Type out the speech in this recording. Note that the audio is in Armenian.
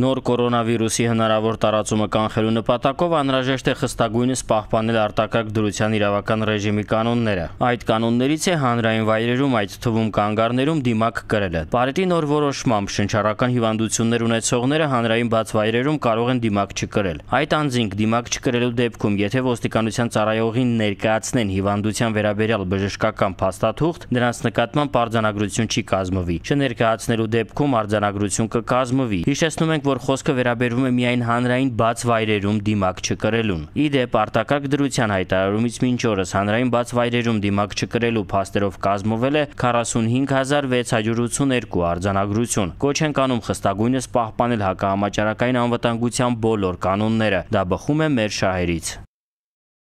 Նոր կորոնավիրուսի հնարավոր տարածումը կանխելու նպատակով անհրաժեշտ է խստագույնս պահպանել արտակարգ դրության իրավական ռեժիմի կանոնները։ Այդ կանոններից է հանրային վայրերում, այդ թվում կանգառներում դիմակ կրելը։ Բարետի նոր որոշմամբ շնչառական հիվանդություններ ունեցողները հանրային բաց վայրերում կարող են դիմակ չկրել։ Այդ անձինք դիմակ չկրելու դեպքում, եթե ոստիկանության ծառայողին ներկայացնեն հիվանդության վերաբերյալ բժշկական փաստաթուղթ, նրանց նկատմամբ արձանագրություն չի կազմվի։ Չներկայացնելու դեպքում արձանագրություն կկազմվի։ Հիշեցնում ենք, որ խոսքը վերաբերվում է միայն հանրային բաց վայրերում դիմակ չկրելուն։ Իդեպ արտակարգ դրության հայտարարումից մինչ օրս հանրային բաց վայրերում դիմակ չկրելու փաստերով կազմվել է 45682 արձանագրություն։ Կոչ են կանում խստագույնս պահպանել հակահամաճարակային անվտանգության բոլոր կանոնները։ Դա բխում է մեր շահերից։